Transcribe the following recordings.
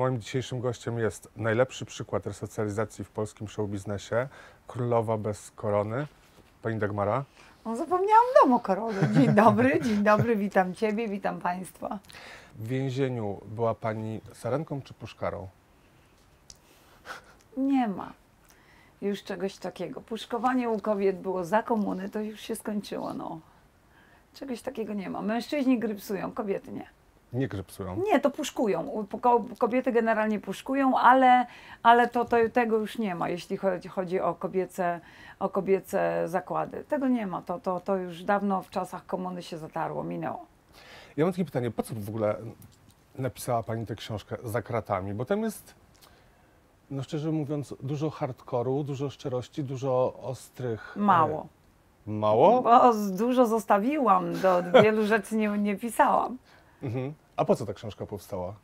Moim dzisiejszym gościem jest najlepszy przykład resocjalizacji w polskim showbiznesie, królowa bez korony, pani Dagmara. No, zapomniałam domu, Karolu. Dzień dobry, dzień dobry, witam Ciebie, witam Państwa. W więzieniu była pani sarenką czy puszkarą? Nie ma już czegoś takiego. Puszkowanie u kobiet było za komuny, to już się skończyło, no. Czegoś takiego nie ma. Mężczyźni grypsują, kobiety nie. Nie grypsują. Nie, to puszkują. Kobiety generalnie puszkują, ale, ale to, to, tego już nie ma, jeśli chodzi, chodzi o, kobiece, o kobiece zakłady. Tego nie ma. To, to, to już dawno w czasach komuny się zatarło, minęło. Ja mam takie pytanie, po co w ogóle napisała pani tę książkę za kratami? Bo tam jest, no szczerze mówiąc, dużo hardkoru, dużo szczerości, dużo ostrych... e, Mało. Mało? Bo dużo zostawiłam, do wielu rzeczy nie, nie pisałam. Mhm. A po co ta książka powstała?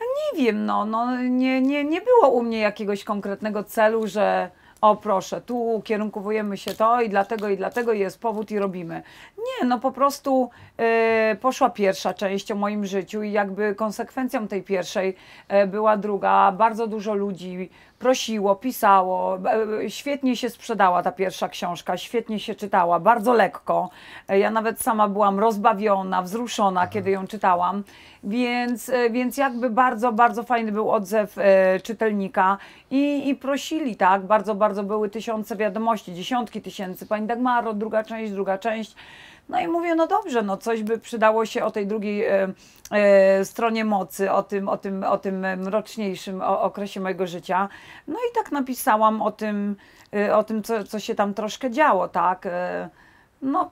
Nie wiem, no, no nie, nie, nie było u mnie jakiegoś konkretnego celu, że o proszę, tu ukierunkowujemy się to i dlatego i dlatego jest powód i robimy. Nie, no po prostu e, poszła pierwsza część o moim życiu i jakby konsekwencją tej pierwszej e, była druga. Bardzo dużo ludzi prosiło, pisało. E, świetnie się sprzedała ta pierwsza książka, świetnie się czytała, bardzo lekko. E, ja nawet sama byłam rozbawiona, wzruszona, kiedy ją czytałam. Więc, e, więc jakby bardzo, bardzo fajny był odzew e, czytelnika i, i prosili, tak, bardzo, bardzo były tysiące wiadomości, dziesiątki tysięcy, pani Dagmaro, druga część, druga część. No i mówię, no dobrze, no coś by przydało się o tej drugiej e, e, stronie mocy, o tym, o tym, o tym mroczniejszym o, okresie mojego życia. No i tak napisałam o tym, e, o tym co, co się tam troszkę działo, tak. E, no,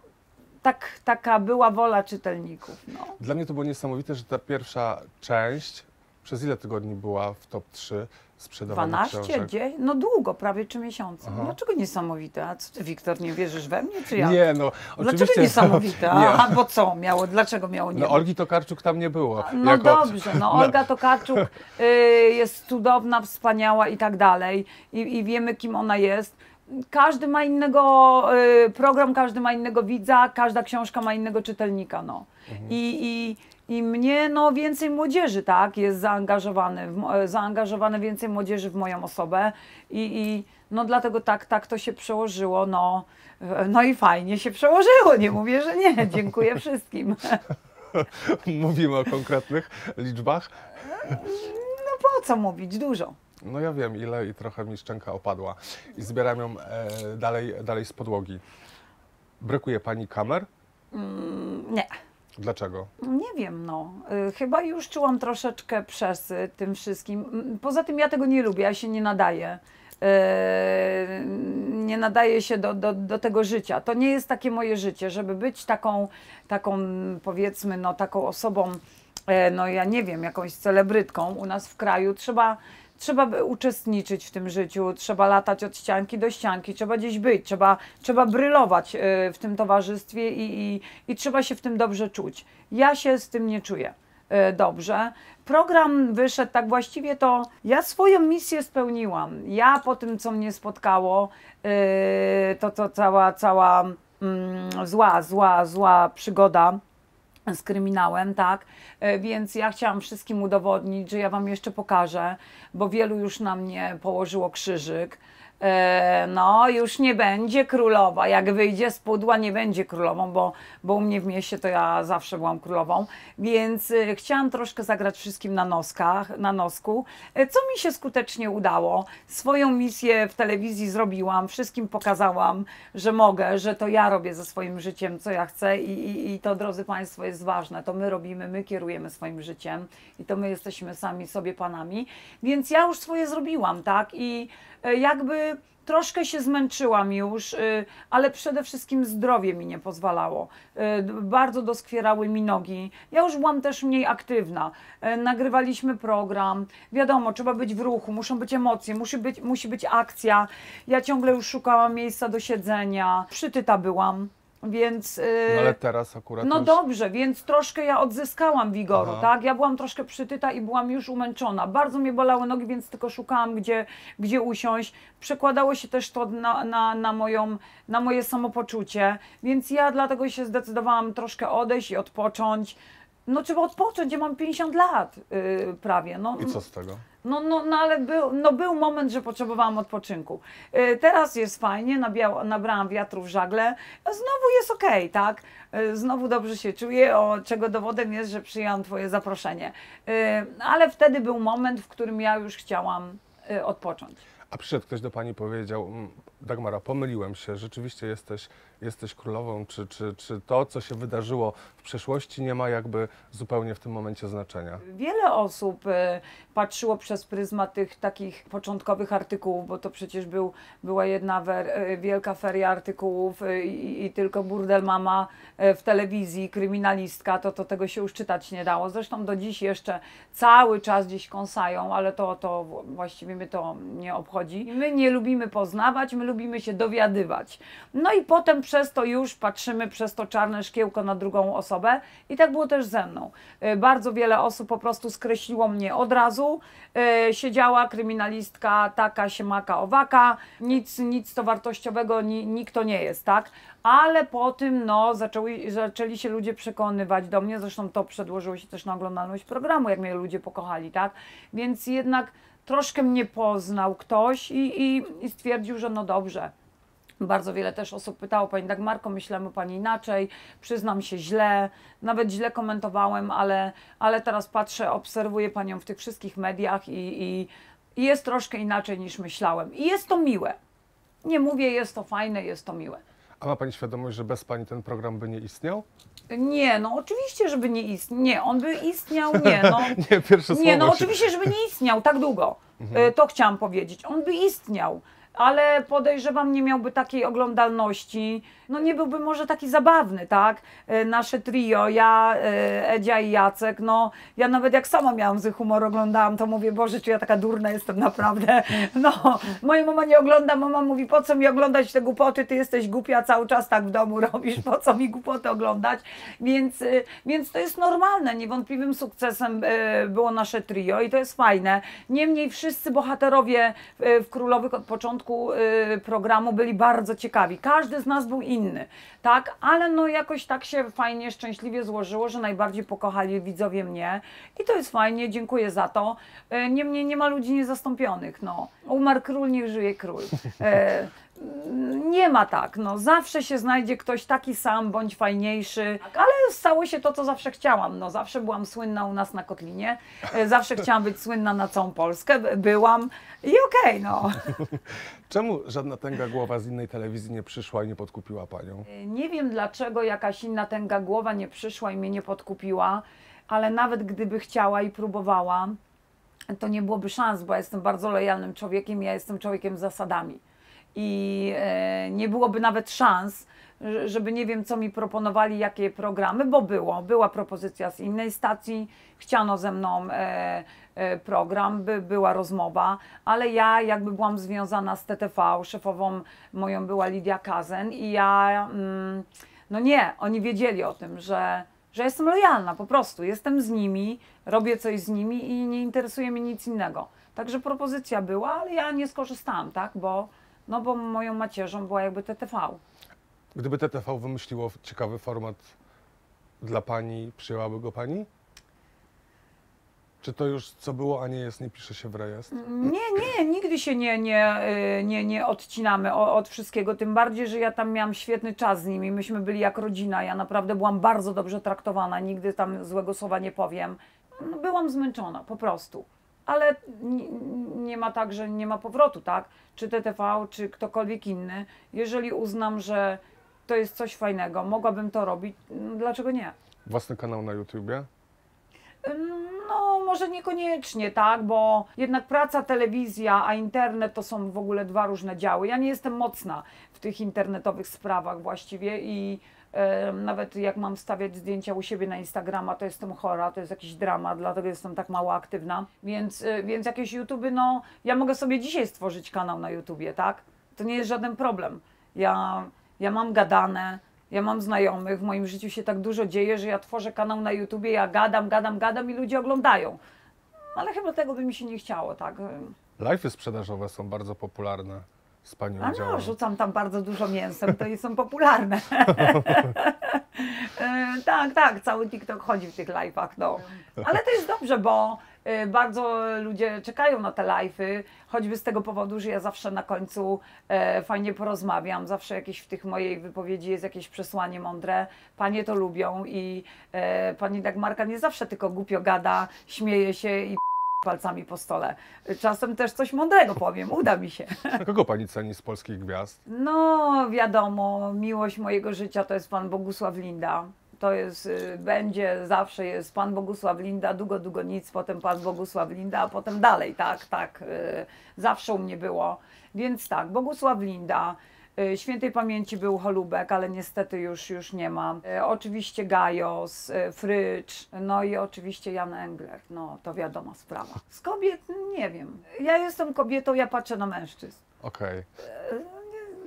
tak, taka była wola czytelników. No. Dla mnie to było niesamowite, że ta pierwsza część przez ile tygodni była w top 3 sprzedawanych 12 książek? dzień? No długo, prawie 3 miesiące. Aha. Dlaczego niesamowite? A co ty, Wiktor, nie wierzysz we mnie, czy ja? Nie, no Dlaczego oczywiście... niesamowite? nie. A, bo co miało? Dlaczego miało nie No? Olgi Tokarczuk tam nie było. No Jako- dobrze, no Olga Tokarczuk y, jest cudowna, wspaniała i tak dalej. I, I wiemy, kim ona jest. Każdy ma innego y, program, każdy ma innego widza, każda książka ma innego czytelnika, no. I, i, I mnie, no, więcej młodzieży, tak, jest zaangażowane, w, mo- zaangażowane więcej młodzieży w moją osobę i, i no dlatego tak, tak to się przełożyło, no. No i fajnie się przełożyło, nie mówię, że nie. Dziękuję wszystkim. Mówimy o konkretnych liczbach. Po co mówić? Dużo. No ja wiem ile i trochę mi szczęka opadła. I zbieram ją e, dalej, dalej z podłogi. Brakuje pani kamer? Nie. Dlaczego? Nie wiem, no. Y, Chyba już czułam troszeczkę przesyt tym wszystkim. Poza tym ja tego nie lubię, ja się nie nadaję. Y, Nie nadaję się do, do, do tego życia. To nie jest takie moje życie, żeby być taką, taką powiedzmy, no taką osobą, e, no ja nie wiem, jakąś celebrytką u nas w kraju. Trzeba, trzeba uczestniczyć w tym życiu, trzeba latać od ścianki do ścianki, trzeba gdzieś być, trzeba, trzeba brylować e, w tym towarzystwie i, i, i trzeba się w tym dobrze czuć. Ja się z tym nie czuję e, dobrze. Program wyszedł tak właściwie to ja swoją misję spełniłam. Ja po tym, co mnie spotkało, e, to to cała, cała mm, zła, zła, zła przygoda z kryminałem, tak? E, Więc ja chciałam wszystkim udowodnić, że ja Wam jeszcze pokażę, bo wielu już na mnie położyło krzyżyk. E, No, już nie będzie królowa. Jak wyjdzie z pudła, nie będzie królową, bo, bo u mnie w mieście to ja zawsze byłam królową. Więc e, chciałam troszkę zagrać wszystkim na noskach, na nosku, e, co mi się skutecznie udało. Swoją misję w telewizji zrobiłam, wszystkim pokazałam, że mogę, że to ja robię ze swoim życiem, co ja chcę i, i, i to, drodzy Państwo, jest ważne. To my robimy, my kierujemy swoim życiem i to my jesteśmy sami sobie panami. Więc ja już swoje zrobiłam, tak? I jakby troszkę się zmęczyłam już, y, ale przede wszystkim zdrowie mi nie pozwalało. D- Bardzo doskwierały mi nogi. Ja już byłam też mniej aktywna. Nagrywaliśmy program. Wiadomo, trzeba być w ruchu, muszą być emocje, musi być, musi być akcja. Ja ciągle już szukałam miejsca do siedzenia. Przytyta byłam, więc... y, No ale teraz akurat no już... dobrze, więc troszkę ja odzyskałam wigoru, Aha. tak? Ja byłam troszkę przytyta i byłam już umęczona. Bardzo mnie bolały nogi, więc tylko szukałam, gdzie, gdzie usiąść. Przekładało się też to na, na, na, moją, na moje samopoczucie, więc ja dlatego się zdecydowałam troszkę odejść i odpocząć. no trzeba odpocząć, ja mam 50 lat yy, prawie. No, I co z tego? No, no, no ale był, no był moment, że potrzebowałam odpoczynku. Yy, teraz jest fajnie, nabiał, nabrałam wiatru w żagle, znowu jest okej, tak? Yy, znowu dobrze się czuję, o czego dowodem jest, że przyjęłam Twoje zaproszenie. Yy, ale wtedy był moment, w którym ja już chciałam odpocząć. A przyszedł ktoś do pani powiedział, "Mm, Dagmara, pomyliłem się, rzeczywiście jesteś, jesteś królową, czy, czy, czy to, co się wydarzyło w przeszłości, nie ma jakby zupełnie w tym momencie znaczenia? Wiele osób e, patrzyło przez pryzmat tych takich początkowych artykułów, bo to przecież był, była jedna wer, e, wielka feria artykułów e, i, i tylko burdel mama w telewizji, kryminalistka, to, to tego się już czytać nie dało. Zresztą do dziś jeszcze cały czas gdzieś kąsają, ale to, to właściwie mnie to nie obchodzi. My nie lubimy poznawać, my lubimy się dowiadywać. No i potem przez to już patrzymy przez to czarne szkiełko na drugą osobę i tak było też ze mną. E, Bardzo wiele osób po prostu skreśliło mnie od razu. E, Siedziała kryminalistka taka, siemaka, owaka, nic, nic to wartościowego ni, nikt to nie jest, tak? Ale po tym, no, zaczęły, zaczęli się ludzie przekonywać do mnie, zresztą to przedłożyło się też na oglądalność programu, jak mnie ludzie pokochali, tak? Więc jednak troszkę mnie poznał ktoś i, i, i stwierdził, że no dobrze, bardzo wiele też osób pytało Pani Dagmarko, myślałem o Pani inaczej, przyznam się źle, nawet źle komentowałem, ale, ale teraz patrzę, obserwuję Panią w tych wszystkich mediach i, i, i jest troszkę inaczej niż myślałem. I jest to miłe. Nie mówię, jest to fajne, jest to miłe. A ma pani świadomość, że bez pani ten program by nie istniał? Nie, no oczywiście, żeby nie istniał. Nie, on by istniał, nie, no. Nie, pierwsze Nie, no słowo się- oczywiście, żeby nie istniał tak długo. E, To chciałam powiedzieć. On by istniał, ale podejrzewam, nie miałby takiej oglądalności. No nie byłby może taki zabawny, tak? E, Nasze trio, ja, e, Edzia i Jacek, no ja nawet jak sama miałam z humor oglądałam, to mówię, Boże, czy ja taka durna jestem naprawdę. No, moja mama nie ogląda, mama mówi, po co mi oglądać te głupoty, ty jesteś głupia, cały czas tak w domu robisz, po co mi głupoty oglądać? Więc, y, więc to jest normalne, niewątpliwym sukcesem było nasze trio i to jest fajne. Niemniej wszyscy bohaterowie w Królowych od początku y, programu byli bardzo ciekawi. Każdy z nas był inny, tak? Ale no jakoś tak się fajnie, szczęśliwie złożyło, że najbardziej pokochali widzowie mnie i to jest fajnie, dziękuję za to. Y, Niemniej nie ma ludzi niezastąpionych, no. Umarł król, niech żyje król. E, nie ma tak, no zawsze się znajdzie ktoś taki sam bądź fajniejszy, ale stało się to, co zawsze chciałam. No zawsze byłam słynna u nas na Kotlinie, e, zawsze chciałam być słynna na całą Polskę, byłam i okej, no. Czemu żadna tęga głowa z innej telewizji nie przyszła i nie podkupiła panią? Nie wiem dlaczego jakaś inna tęga głowa nie przyszła i mnie nie podkupiła, ale nawet gdyby chciała i próbowała, to nie byłoby szans, bo ja jestem bardzo lojalnym człowiekiem, ja jestem człowiekiem z zasadami. I e, nie byłoby nawet szans, że- żeby nie wiem, co mi proponowali, jakie programy, bo było. Była propozycja z innej stacji, chciano ze mną e, e, program, by, była rozmowa, ale ja jakby byłam związana z TTV, szefową moją była Lidia Kazen i ja, mm, no nie, oni wiedzieli o tym, że, że jestem lojalna po prostu, jestem z nimi, robię coś z nimi i nie interesuje mnie nic innego. Także propozycja była, ale ja nie skorzystałam, tak, bo, no bo moją macierzą była jakby TTV. Gdyby TTV wymyśliło ciekawy format dla pani, przyjęłaby go pani? Czy to już co było, a nie jest, nie pisze się w rejestr? Nie, nie, nigdy się nie, nie, y, nie, nie odcinamy od wszystkiego, tym bardziej, że ja tam miałam świetny czas z nimi, myśmy byli jak rodzina, ja naprawdę byłam bardzo dobrze traktowana, nigdy tam złego słowa nie powiem. No, byłam zmęczona, po prostu. Ale nie, ma tak, że nie ma powrotu, tak? Czy TTV, czy ktokolwiek inny. Jeżeli uznam, że to jest coś fajnego, mogłabym to robić, no, dlaczego nie? Własny kanał na YouTubie? No, może niekoniecznie, tak, bo jednak praca, telewizja, a internet to są w ogóle dwa różne działy. Ja nie jestem mocna w tych internetowych sprawach właściwie i nawet jak mam stawiać zdjęcia u siebie na Instagrama, to jestem chora, to jest jakiś dramat, dlatego jestem tak mało aktywna. Więc, e, więc jakieś YouTube, no, ja mogę sobie dzisiaj stworzyć kanał na YouTubie, tak? To nie jest żaden problem. Ja, ja mam gadane, ja mam znajomych, w moim życiu się tak dużo dzieje, że ja tworzę kanał na YouTubie, ja gadam, gadam, gadam i ludzie oglądają. Ale chyba tego by mi się nie chciało, tak? Live'y sprzedażowe są bardzo popularne z panią A udziałem. no, rzucam tam bardzo dużo mięsem, to są popularne. E, tak, tak, cały TikTok chodzi w tych live'ach, no. Ale to jest dobrze, bo bardzo ludzie czekają na te live'y, choćby z tego powodu, że ja zawsze na końcu e, fajnie porozmawiam, zawsze jakieś w tych mojej wypowiedzi jest jakieś przesłanie mądre, panie to lubią i e, pani Dagmarka nie zawsze tylko głupio gada, śmieje się i palcami po stole. Czasem też coś mądrego powiem, uda mi się. Kogo pani ceni z polskich gwiazd? No, wiadomo, miłość mojego życia to jest pan Bogusław Linda. To jest, y, będzie, zawsze jest pan Bogusław Linda, długo, długo nic, potem pan Bogusław Linda, a potem dalej, tak, tak. y, Zawsze u mnie było. Więc tak, Bogusław Linda. y, Świętej pamięci był Holubek, ale niestety już, już nie ma. Oczywiście Gajos, Frycz, no i oczywiście Jan Engler. No, to wiadoma sprawa. Z kobiet nie wiem. Ja jestem kobietą, ja patrzę na mężczyzn Okej.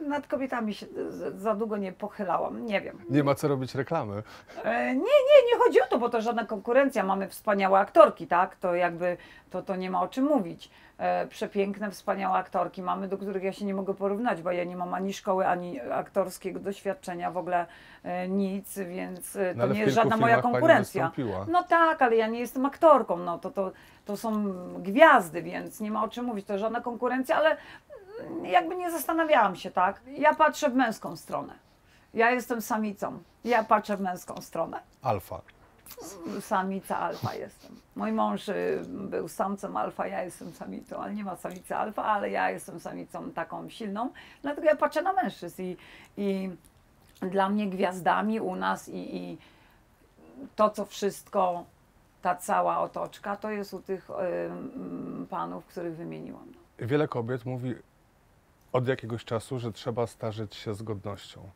Nad kobietami się za długo nie pochylałam, nie wiem. Nie ma co robić reklamy. E, Nie, nie, nie chodzi o to, bo to żadna konkurencja. Mamy wspaniałe aktorki, tak? To jakby, to, to nie ma o czym mówić. E, Przepiękne, wspaniałe aktorki mamy, do których ja się nie mogę porównać, bo ja nie mam ani szkoły, ani aktorskiego doświadczenia, w ogóle e, nic, więc No, to nie jest żadna moja konkurencja. No tak, ale ja nie jestem aktorką, no to, to, to są gwiazdy, więc nie ma o czym mówić, to żadna konkurencja, ale jakby nie zastanawiałam się, tak? Ja patrzę w męską stronę. Ja jestem samicą. Ja patrzę w męską stronę. Alfa. Samica alfa jestem. Mój mąż y, był samcem alfa, ja jestem samicą, ale nie ma samicy alfa, ale ja jestem samicą taką silną. Dlatego ja patrzę na mężczyzn i, i dla mnie gwiazdami u nas i, i to, co wszystko, ta cała otoczka, to jest u tych y, panów, których wymieniłam. Wiele kobiet mówi od jakiegoś czasu, że trzeba starzeć się z godnością.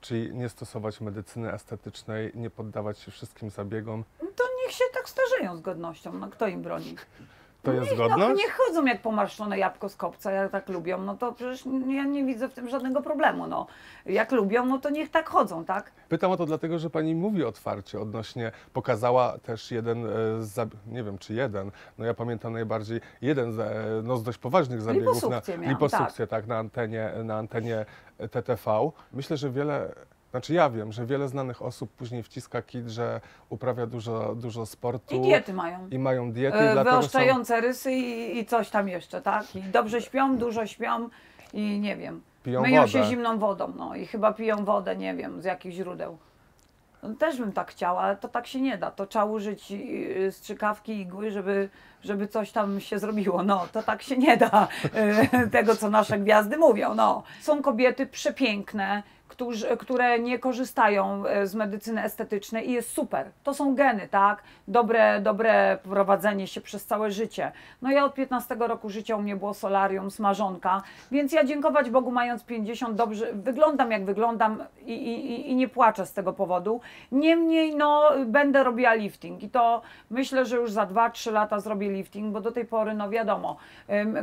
Czyli nie stosować medycyny estetycznej, nie poddawać się wszystkim zabiegom. No to niech się tak starzeją z godnością, no kto im broni? To jest niech, no, godność? niech chodzą jak pomarszczone jabłko z kopca, jak tak lubią, no to przecież ja nie widzę w tym żadnego problemu, no. Jak lubią, no to niech tak chodzą, tak? Pytam o to dlatego, że pani mówi otwarcie odnośnie, pokazała też jeden, e, z, nie wiem czy jeden, no ja pamiętam najbardziej jeden z, e, no, z dość poważnych zabiegów Liposukcję na miałam, liposukcję, tak. na antenie, na antenie TTV. Myślę, że wiele, znaczy ja wiem, że wiele znanych osób później wciska kit, że uprawia dużo, dużo sportu I diety mają. i mają diety, i E, dlatego są, Wyoszczające rysy i, i coś tam jeszcze, tak? I dobrze śpią, dużo śpią i nie wiem. Piją Myją się wodę. zimną wodą, no i chyba piją wodę, nie wiem, z jakich źródeł. No, też bym tak chciała, ale to tak się nie da. To trzeba użyć y, strzykawki, igły, żeby, żeby coś tam się zrobiło. No, to tak się nie da y, tego, co nasze gwiazdy mówią. No. Są kobiety przepiękne, którzy, które nie korzystają e, z medycyny estetycznej i jest super. To są geny, tak? Dobre, dobre prowadzenie się przez całe życie. No ja od 15 roku życia u mnie było solarium, smażonka, więc ja dziękować Bogu mając 50 dobrze, wyglądam jak wyglądam i, i, i nie płaczę z tego powodu. Niemniej no będę robiła lifting i to myślę, że już za 2-3 lata zrobię lifting, bo do tej pory no wiadomo,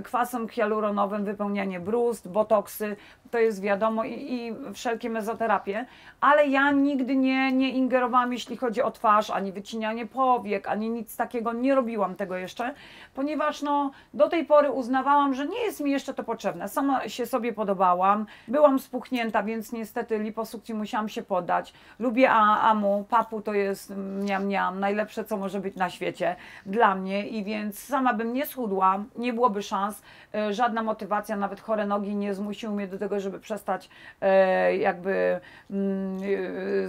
kwasem hialuronowym wypełnianie brust, botoksy, to jest wiadomo i, i wszelkie mezoterapie, ale ja nigdy nie, nie ingerowałam, jeśli chodzi o twarz, ani wycinanie powiek, ani nic takiego, nie robiłam tego jeszcze, ponieważ no, do tej pory uznawałam, że nie jest mi jeszcze to potrzebne. Sama się sobie podobałam, byłam spuchnięta, więc niestety liposukcji musiałam się poddać. Lubię amu, papu to jest miam, miam, najlepsze co może być na świecie dla mnie. I więc sama bym nie schudła, nie byłoby szans, e, żadna motywacja, nawet chore nogi nie zmusiły mnie do tego, żeby przestać e, jakby mm,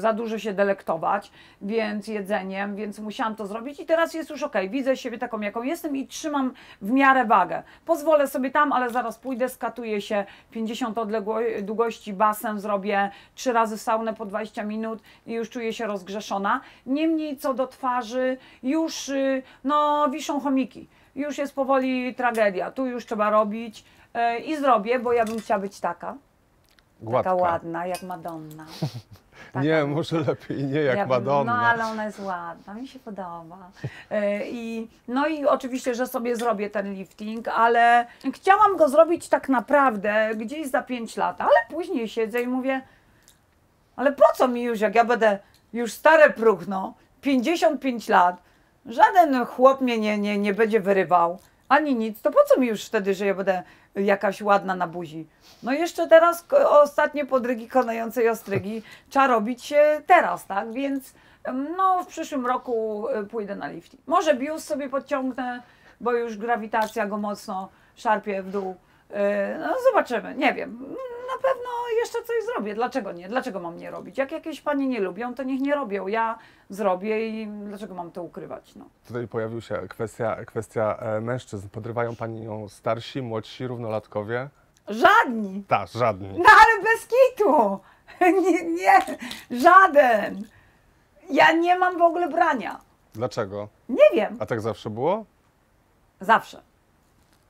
za dużo się delektować, więc jedzeniem, więc musiałam to zrobić i teraz jest już ok, widzę siebie taką jaką jestem i trzymam w miarę wagę. Pozwolę sobie tam, ale zaraz pójdę, skatuję się 50 odległo- długości basen zrobię, trzy razy saunę po 20 minut i już czuję się rozgrzeszona. Niemniej co do twarzy, już y, no wiszą chomiki. Już jest powoli tragedia. Tu już trzeba robić e, i zrobię, bo ja bym chciała być taka. Gładka. Taka ładna, jak Madonna. Taka Nie, może lepiej nie jak ja bym- Madonna. No ale ona jest ładna, mi się podoba. E, I, no i oczywiście, że sobie zrobię ten lifting, ale chciałam go zrobić tak naprawdę gdzieś za 5 lat, ale później siedzę i mówię, ale po co mi już, jak ja będę już stare próchno, 55 lat, żaden chłop mnie nie, nie, nie będzie wyrywał, ani nic, to po co mi już wtedy, że ja będę jakaś ładna na buzi? No jeszcze teraz ostatnie podrygi konającej ostrygi trzeba robić teraz, tak? Więc no w przyszłym roku y, pójdę na lifting. Może biust sobie podciągnę, bo już grawitacja go mocno szarpie w dół. Y, No zobaczymy, nie wiem. Na pewno jeszcze coś zrobię. Dlaczego nie? Dlaczego mam nie robić? Jak jakieś panie nie lubią, to niech nie robią. Ja zrobię i dlaczego mam to ukrywać? No. Tutaj pojawiła się kwestia, kwestia e, mężczyzn. Podrywają panią starsi, młodsi, równolatkowie? Żadni! Tak, żadni. No ale bez kitu! Nie, nie, żaden! Ja nie mam w ogóle brania. Dlaczego? Nie wiem, A tak zawsze było? zawsze.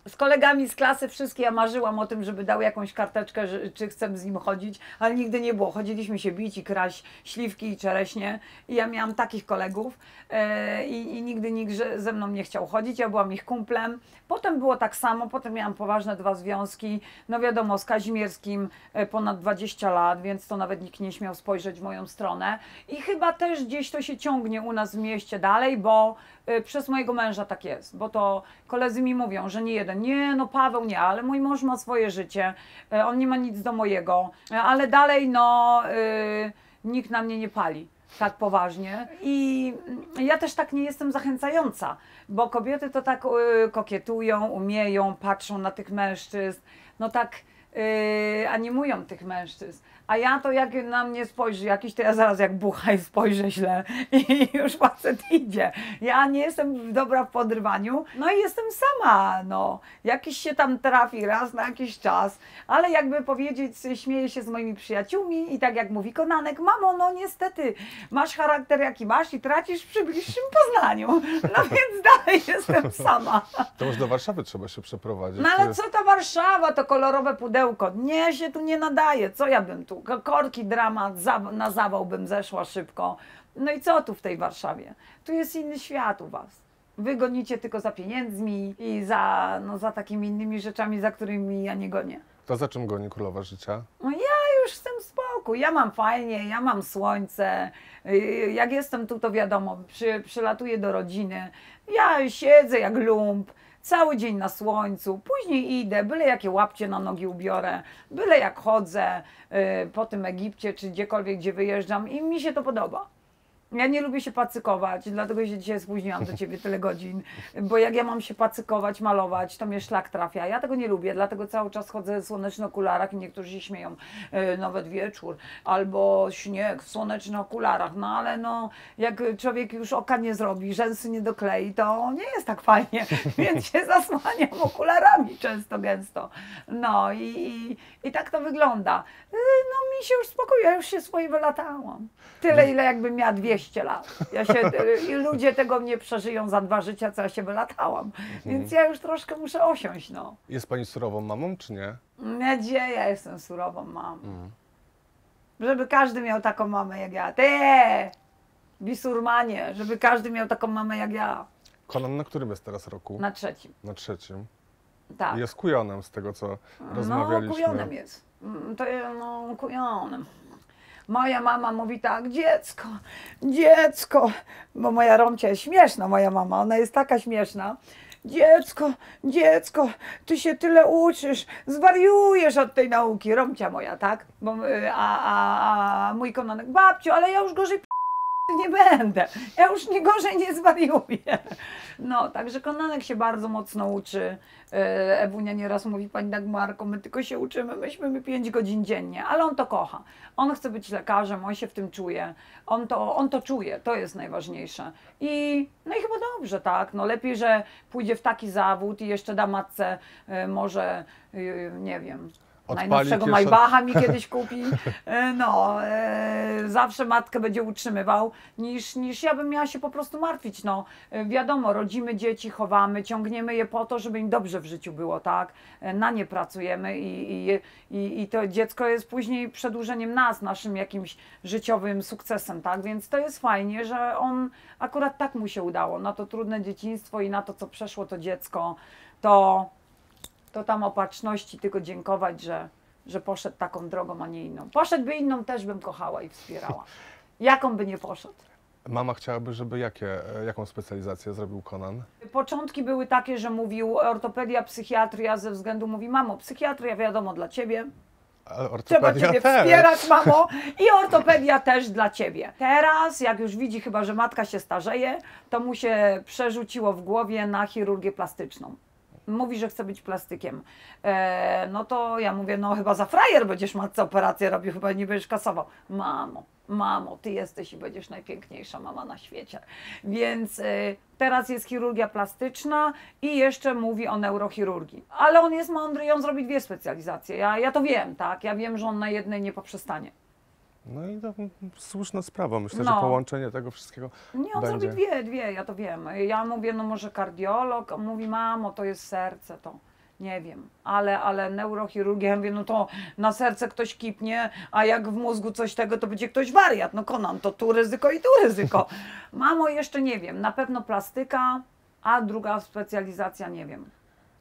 Z kolegami z klasy wszystkie ja marzyłam o tym, żeby dał jakąś karteczkę, że, czy chcę z nim chodzić, ale nigdy nie było. Chodziliśmy się bić i kraść śliwki i czereśnie. I ja miałam takich kolegów e, i, nigdy nikt ze mną nie chciał chodzić, ja byłam ich kumplem. Potem było tak samo, potem miałam poważne dwa związki, no wiadomo, z Kazimierskim e, ponad 20 lat, więc to nawet nikt nie śmiał spojrzeć w moją stronę. I chyba też gdzieś to się ciągnie u nas w mieście dalej, bo przez mojego męża tak jest, bo to koledzy mi mówią, że nie jeden, nie, no Paweł nie, ale mój mąż ma swoje życie, e, on nie ma nic do mojego, e, ale dalej no y, nikt na mnie nie pali tak poważnie i ja też tak nie jestem zachęcająca, bo kobiety to tak y, kokietują, umieją, patrzą na tych mężczyzn, no tak y, animują tych mężczyzn. A ja to jak na mnie spojrzy jakiś, to ja zaraz jak buchaj spojrzę źle i już facet idzie. Ja nie jestem dobra w podrywaniu, no i jestem sama, no. Jakiś się tam trafi raz na jakiś czas, ale jakby powiedzieć, śmieję się z moimi przyjaciółmi i tak jak mówi Konanek, mamo, no niestety, masz charakter jaki masz i tracisz przy bliższym poznaniu. No więc dalej jestem sama. To może do Warszawy trzeba się przeprowadzić. No ale co ta Warszawa, to kolorowe pudełko. Nie, się tu nie nadaje. Co ja bym tu? Ko- Korki, dramat, za, na zawał bym zeszła szybko. No i co tu w tej Warszawie? Tu jest inny świat u was. Wy gonicie tylko za pieniędzmi i za, no, za takimi innymi rzeczami, za którymi ja nie gonię. To za czym goni królowa życia? No ja już chcę spokój, ja mam fajnie, ja mam słońce, Yy, jak jestem tu to wiadomo, przy, przylatuję do rodziny, ja siedzę jak lump, cały dzień na słońcu, później idę, byle jakie łapcie na nogi ubiorę, byle jak chodzę yy, po tym Egipcie czy gdziekolwiek, gdzie wyjeżdżam i mi się to podoba. Ja nie lubię się pacykować, dlatego się dzisiaj spóźniłam do ciebie tyle godzin, bo jak ja mam się pacykować, malować, to mnie szlak trafia. Ja tego nie lubię, dlatego cały czas chodzę w słonecznych okularach i niektórzy się śmieją. E, nawet wieczór, albo śnieg w słonecznych okularach. No ale no, jak człowiek już oka nie zrobi, rzęsy nie doklei, to nie jest tak fajnie, więc się zasłaniam okularami często, gęsto. No i, i, i tak to wygląda. E, No mi się już spokojnie, ja już się swoje wylatałam. Tyle, ile jakbym miała 200 lat. Ja się, I ludzie tego nie przeżyją za dwa życia, co ja się wylatałam. Więc ja już troszkę muszę osiąść, no. Jest pani surową mamą, czy nie? Nadzieja jestem surową mamą. Żeby każdy miał taką mamę jak ja. Ty! Bisurmanie, żeby każdy miał taką mamę jak ja. Konan na którym jest teraz roku? Na trzecim. Na trzecim. Tak. Jest kujonem z tego, co No, rozmawialiśmy. kujonem jest. Mm, To jest, no, kujonem. Moja mama mówi tak, dziecko, dziecko, bo moja Romcia jest śmieszna, moja mama, ona jest taka śmieszna. Dziecko, dziecko, ty się tyle uczysz, zwariujesz od tej nauki, Romcia moja, tak? Bo, y, a, a, a mój konanek, babciu, ale ja już gorzej nie będę. Ja już nie gorzej nie zwariuję. No, także Konanek się bardzo mocno uczy. E, Ewunia nieraz mówi, pani Dagmarko, my tylko się uczymy, myśmy my 5 godzin dziennie, ale on to kocha. On chce być lekarzem, on się w tym czuje. On to, on to czuje, to jest najważniejsze. I, no i chyba dobrze, tak. No lepiej, że pójdzie w taki zawód i jeszcze da matce e, może, e, nie wiem, najnowszego kieszeń- Maybacha mi kiedyś kupi. E, No, e, zawsze matkę będzie utrzymywał, niż, niż ja bym miała się po prostu martwić. No, e, wiadomo, rodzimy dzieci, chowamy, ciągniemy je po to, żeby im dobrze w życiu było, tak? E, Na nie pracujemy i, i, i, i to dziecko jest później przedłużeniem nas, naszym jakimś życiowym sukcesem, tak? Więc to jest fajnie, że on akurat tak mu się udało. Na to trudne dzieciństwo i na to, co przeszło to dziecko, to to tam opatrzności tylko dziękować, że, że poszedł taką drogą, a nie inną. Poszedłby inną, też bym kochała i wspierała. Jaką by nie poszedł. Mama chciałaby, żeby jakie, e, jaką specjalizację zrobił Conan? Początki były takie, że mówił ortopedia, psychiatria, ze względu, mówi, mamo, psychiatria wiadomo dla ciebie, Trzeba Ciebie też. wspierać, mamo. I ortopedia też dla Ciebie. Teraz, jak już widzi chyba, że matka się starzeje, to mu się przerzuciło w głowie na chirurgię plastyczną. Mówi, że chce być plastykiem. E, no to ja mówię, no chyba za frajer będziesz matce operację robił, chyba nie będziesz kasował. Mamo, mamo, ty jesteś i będziesz najpiękniejsza mama na świecie. Więc e, teraz jest chirurgia plastyczna i jeszcze mówi o neurochirurgii. Ale on jest mądry i on zrobi dwie specjalizacje. Ja, ja to wiem, tak? Ja wiem, że on na jednej nie poprzestanie. No i to słuszna sprawa. Myślę, No. że połączenie tego wszystkiego Nie, on będzie. zrobi dwie, dwie, ja to wiem. Ja mówię, no może kardiolog, on mówi, mamo, to jest serce, to nie wiem, ale, ale neurochirurgia, ja mówię, no to na serce ktoś kipnie, a jak w mózgu coś tego, to będzie ktoś wariat. No konan, to tu ryzyko i tu ryzyko. Mamo, jeszcze nie wiem, na pewno plastyka, a druga specjalizacja nie wiem.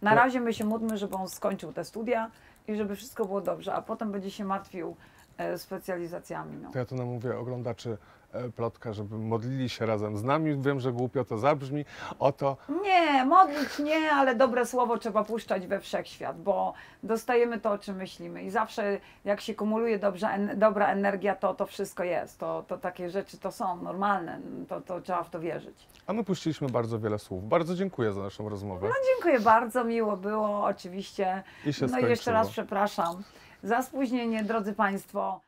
Na razie my się módlmy, żeby on skończył te studia i żeby wszystko było dobrze, a potem będzie się martwił specjalizacjami. No. To ja tu namówię oglądaczy e, plotka, żeby modlili się razem z nami. Wiem, że głupio to zabrzmi. Oto Nie, modlić nie, ale dobre słowo trzeba puszczać we wszechświat, bo dostajemy to, o czym myślimy. I zawsze jak się kumuluje dobrze, en, dobra energia, to to wszystko jest. To, to takie rzeczy to są normalne, to, to trzeba w to wierzyć. A my puściliśmy bardzo wiele słów. Bardzo dziękuję za naszą rozmowę. Dziękuję bardzo, miło było oczywiście. I się No i jeszcze raz przepraszam za spóźnienie, drodzy Państwo.